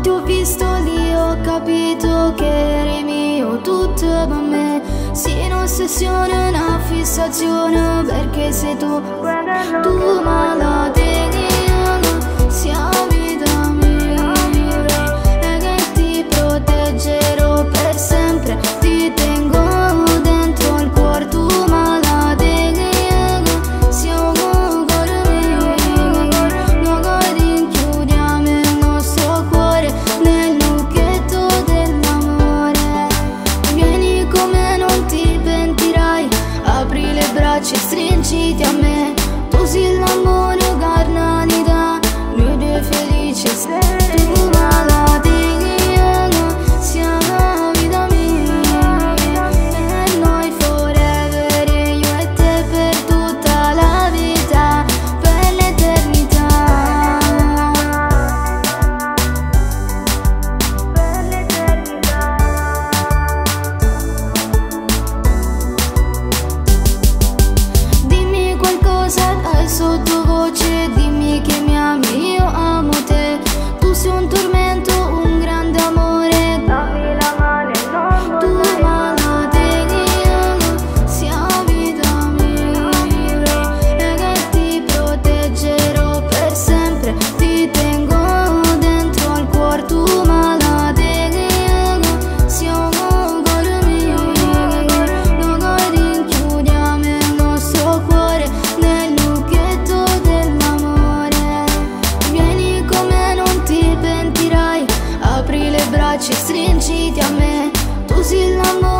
Ti ho visto lì ho capito che eri mio tutto per me. Sì, un'ossessione, una fissazione perché sei tu Tu malate stringiti a me, tu sei l'amore.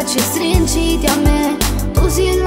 face stringi di a mea. Tu sei